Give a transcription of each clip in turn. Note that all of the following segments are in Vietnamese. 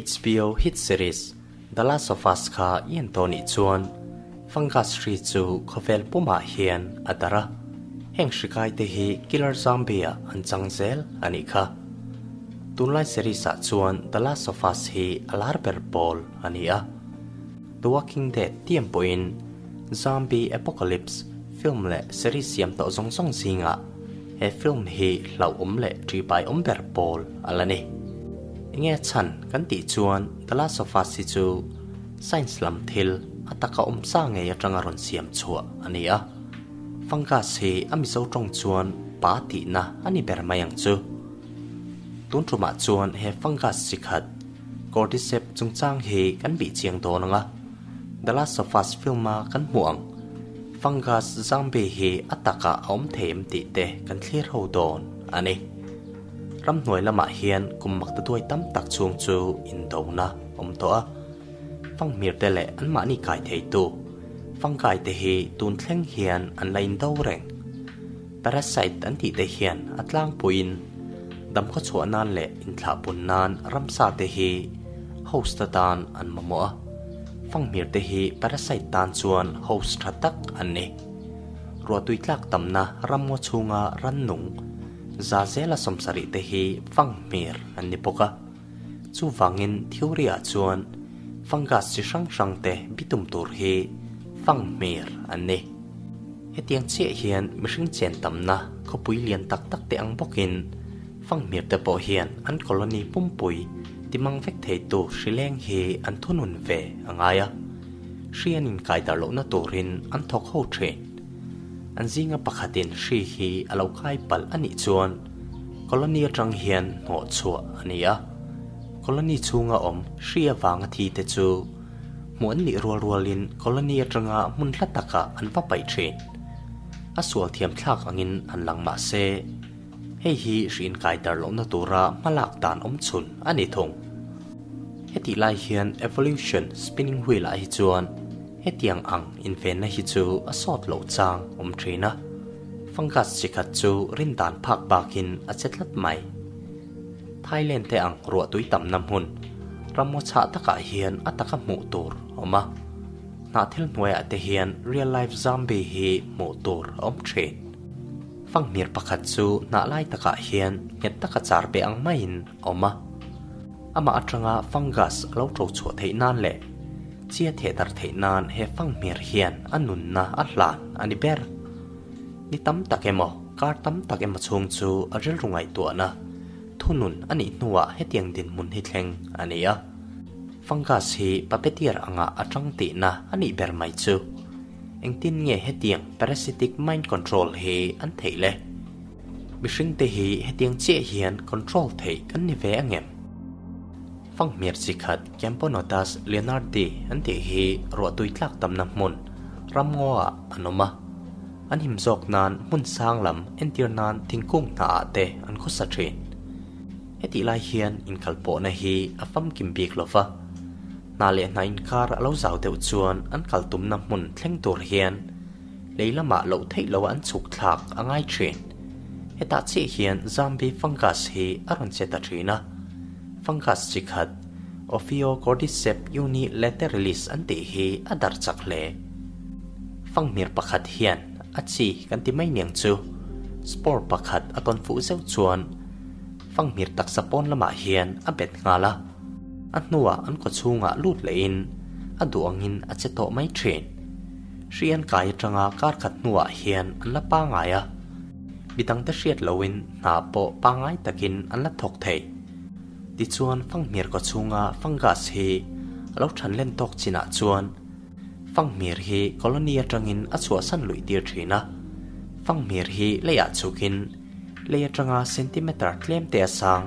HBO hit series, The Last of Us kha yen toni chuan fanga sri chu khovel puma hian adara, heng shikai te hi, killer zombie an changzel ani kha. Tunlai series a chuan, The Last of Us hi alar ber pol ani a. The Walking Dead tiam poin zombie apocalypse, film le series yam to zong zong zinga he film hi, lau um le tri bai um ber pol alani nghe chan kan ti chuan the last of us si chu science lam thil ataka um sa nge ya ron siam chua ani a fungus vâng hi ami so tong chuan pa ti na ani ber mayang chu tun truma chuan he fungus vâng si đi cordyceps chung chang he kan bị chiang do nga the last of us film ma kan muang fungus zombie hi ataka om them ti te kan thlir ho don ani รำหน่วยละมาเฮียนกุมมักตะด้วยตั้มตักชวงจูอินโดนะอมตัวฟังมีรเตเลอันมานี่กายเทยตูฟังกายเทฮีตูนเท่งเฮียนอันไลน์ดาวแรงปรสัยตันติเตเฮียนอัตลางปุยินดำข้อชวนานเละอินทาบุญนานรำซาเตฮีฮสตตานอันมมอฟังมีรเตฮีปรสัยตานชวนฮสทัตักอันเนี้รัวตุยกลักตำนะรำมัวชงารันหนุง zela somsari te hi fang mir an ni poka chu wangin theoria chuan fungus chi sang sang te bitum tur hi fang mir an ni hetiang che hian mihring chen tamna khopui lian tak tak te ang bokin fang mir te po hian an colony pumpui timang vek thei tu shileng hi an thunun ve angaya hrian in kai dar lo na turin an thok ho train an zinga pakhatin hri hi alo khai pal ani chuan colony atang hian ngo chua ania colony chunga om hri awanga thi te chu muan ni rual rualin colony atanga mun lataka an va pai thin a sual thiam thlak angin an langma se hei hi rin kai dar lo na tura malak dan om chun ani thong heti lai hian evolution spinning wheel a hi chuan he tiang ang in ven na hi chu a sot lo chang om trina fungus chi khat chu rin dan phak bakin a chetlat mai thailand te ang ro tui tam nam hun ramo cha taka hian ataka mu tur oma na thil nuai ate hian real life zombie hi mu tur om train phang mir pakhat chu na lai taka hian het taka char pe ang main oma ama atanga fungus lo tro chu thei nan le chia thể dar thể nan he phang mir anh anun na a hlan ani ber ni tam em kar tam takemo chung chu arel rungai tuổi na thunun ani nuwa he tiang din mun hi thleng ani a fungus hi papetier anga atang ti na ani ber mai chu engtin nge he tiang parasitic mind control he an theile mishing te hi he tiang che hian control thei kan ni ve angem phong miệt dị khát kém bó nọ tas Leonardi anh thể hi rùa tùy lạc tầm nằm môn. Ram ngoa anoma anh à. him dọc nan mun sang lắm, anh tiêu nan thinh cung nạ tê, anh khó sát trên hết tỷ lai hiền anh khal bộ này hi a phâm kim biếc lo va nà lệ nà in khar lâu rào tẹo chuan anh khal tùm nằm môn thanh tùr hiền. Lấy là mạ lậu thấy lâu anh sụt thạc, anh ai trên hết tạ chị hiền, giam bi phong gas hi anh sẽ tạ trên fungus chi khat Ophiocordyceps unilateralis an ti hi adar chak le fangmir pakhat hian achi kan ti mai niang chu spore pakhat aton fu zeu chuan fangmir tak sapon lama hian a bet ngala an nuwa an ko chunga lut le in a du angin a che to mai thin rian kai tanga kar khat nuwa hian an la pa ngaya bitang ta hriat lowin na po pangai takin an la thok thei ti chuan fangmir ko chunga fungus hi lo than len tok china chuan. Fangmir hi colony atangin achua san lui tir thina. Fangmir hi leya chukin. Leya tanga centimeter tlem te sang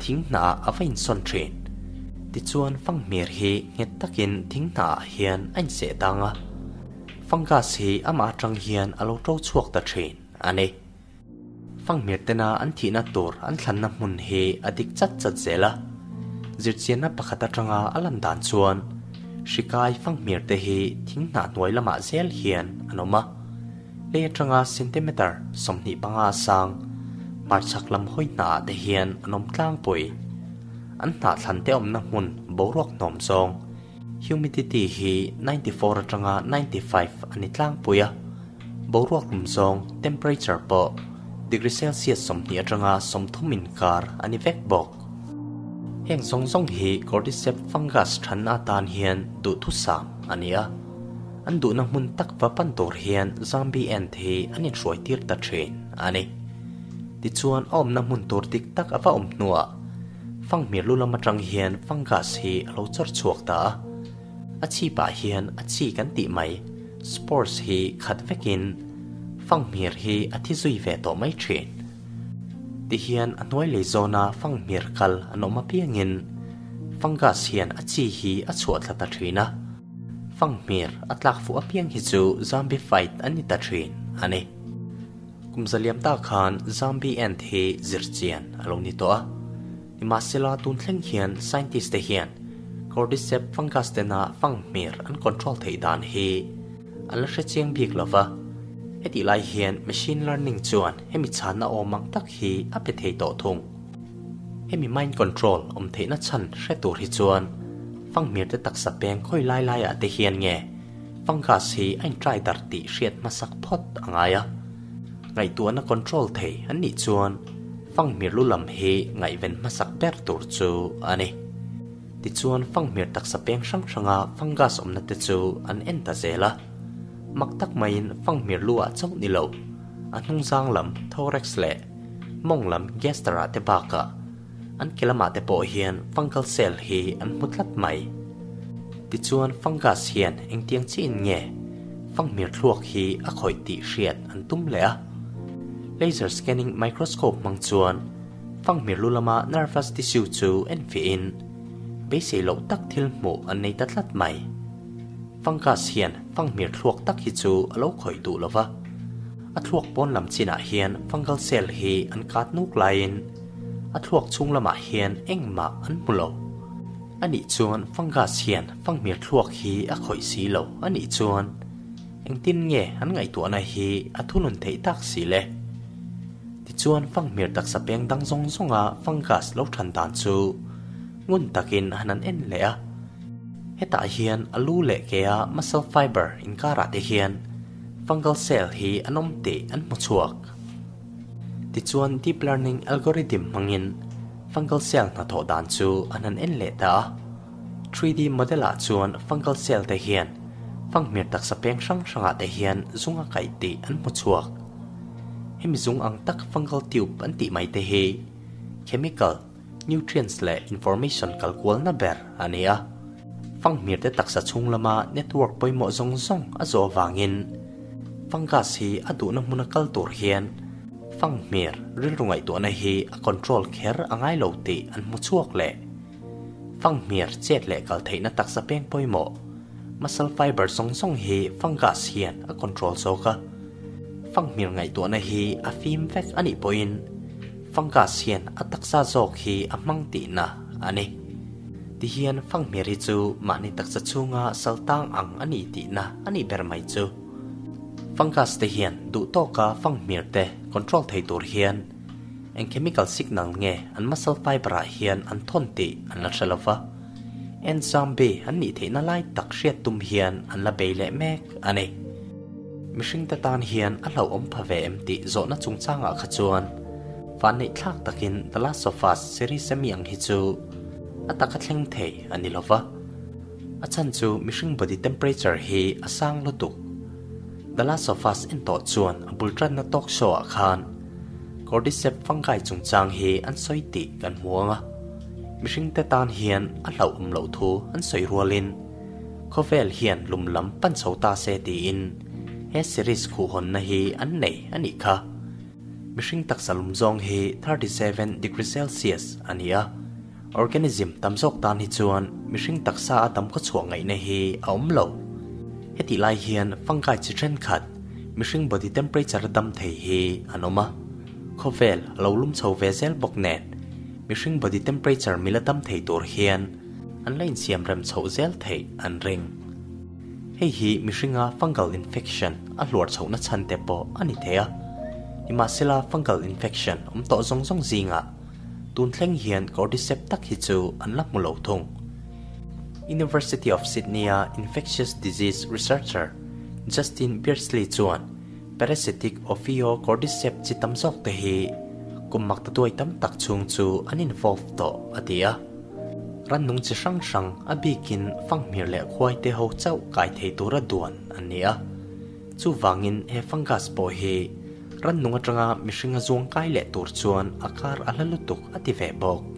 thing na avain son train ti chuan fangmir hi nget takin thing na hian an se danga fungus hi ama atang hian alo to chuak ta thin ani phang miệt tên à, an thị na tur an thlan na mun he adik chat chat zela zirchian na pakhata tanga alan à, dan chuan shikai phang miệt te hi thing na noi lama zel hian anoma à le tanga centimeter somni panga sang. Mar chak lam hoi na te hian anom tlang pui an hna thlan te om na hmun boruak nom song humidity hi 94 atanga 95 ani tlang puya boruak lum song temperature po degree celsius som ni atanga som thumin kar ani vek bok. Heng song song hi cordyceps fungus than a tan hian du thu sam ania an du na mun tak va pan tor hian zombie ant hi ani hruai tir ta thin ani. Ti chuan om na mun tor tik tak ava om nuwa fang mir lu lama tang hian fungus hi lo char chuak ta a. Chi pa hian a chi kan ti mai. Spores hi khat vekin phong mir hi a thi zui ve to mai thin ti hian a noi le zona fang mir kal an oma piangin fungus hian a chi hi a chuat la ta thina fang mir atlak fu apiang hi chu zombie fight ani ta thin ani kumzaliam ta khan zombie ant he zirchian aloni to a imasila tun thleng hian scientist te hian cordyceps fungus te na fang mir an control thei dan hi. Ala sẽ chiang bik lova heti lai hian machine learning chuan, hemi chana omang tak hi ape thei to thung. Hemi mind control om theina chan hre tur hi chuan. Phăng miệt te tak sa peng khoi lai lai a te hian nge. Phanga si anh trai dar ti hriat ma sak phot angaya ah. ngai tu na control thei an ni chuan. Phang mir lu lam hi ngai ven ma sak per tur chu ani. Ti chuan phang mir tak sa peng sang sanga fungus om na te chu an en ta zela mak tak main phang mir lu a chau ni lo an hung giang lam thorax le mong lam gestra te baka an kilama te po hian fungal cell hi an mutlat mai ti chuan fungus hian eng tiang chi in nge fang mir thluak hi a khoi ti hriat an tum le a laser scanning microscope mang chuan miệt mir lulama nervous tissue chu en fi in. Be se lo tak thil mu an nei tatlat mai fungus hiền phăng miệt thluak tắc hi chu alo khoi tu lova a làm pon lam hiền phăng fungal cell hi an kat nuk lain a thuak chung lama hian engma an mulo ani chuan fungus phăng miệt thuak hi a xí si anh ani chuan anh tin nghe an ngai tu na hi a thunun thei tak si le ti chuan fangmir tak sa peng dang zong zonga fungus lo than dan chu. Ngun takin hanan en lẽ à. Heta hian alu le ke a muscle fiber in kara te hian. Fungal cell hi anom te an mu chuak ti chuan deep learning algorithm mangin. Fungal cell na tho dan chu anan en le ta. 3D model a chuan fungal cell te hian. Fangmir tak sa sang sanga te hian zunga kai ti an mu chuak hemi zung ang tak fungal tube an ti mai te hi. Chemical nutrients le information kalkual na ber ania Phương miệt để tak sa chung lama network bơi mọ rong rong a zo gà fungus a đủ nằm muna kal tur hiền. phang miệt ril rungai tuổi na hi a control kher angai lo ti an mu chuak le phang lệ. Chet thấy kal theina tak sa peng mọ. muscle fiber song song hi fungus hian a control sâu ka phang miệt ngai tuổi na hi a fim vek ani poin gà hian a taksa zok hi a mang ti na ani ti hian phang mir hi chu mani taksa chunga saltang ang ani ti na, ani ber mai chu. Fungus te hian du to ka phang mir te, control thei tur hian. En chemical signal nge, an muscle fiber a hian, an thon ti, an la thalova en zombie an ni theina lai tak hriat tum hian, an la beile mek, ani. Sinh ta tan hian, a lo om pha ve em ti, zo na chung changa ah kha chuan. Fan nei thlak takin, the last of us, series semi ang hi chu ataka thleng thei ani lova a chu mihring body temperature hi asang lo tuk The Last of Us in to chuan a bultran na talk show a khan. Cordyceps fungi chung chang hi an soi ti kan muanga mihring te tan hian a lau um lo thu an soi rualin. Khovel hian lum lam pan chho ta se ti in. He series khu hon na hi an nei, ani kha. Mihring tak salum zong hi 37 degree celsius ania organism tamzok tan hi chuan mihring taksa a tam kho chuang ngai na hi, a um lo. Heti lai hian fungi chi thren khat mihring body temperature dam thei hi anoma khovel lo lum chho ve zel bok net mihring body temperature mila tam thei tur hian an lain siam ram chho zel thei an ring hei hi mihringa fungal infection, a hluar chho na chan te po ani thea. Ima sila fungal infection um to zong zong zinga tun thleng hian cordyceps tak hi chu an lak mu lo thung University of Sydney infectious disease researcher Justin Beardsley chuan parasitic ophiocordyceps chi tamzok te hi kummak ta tuai tam tak chung chu an involve to atia ran nung chi sang sang abikin phang mir le khwai te ho chau kai thei tura duan ania chu wangin he fungus po hi รันนุงตรงมิชิงจวงไกเลตัวชวนอาการอลลุตุกอติเวบก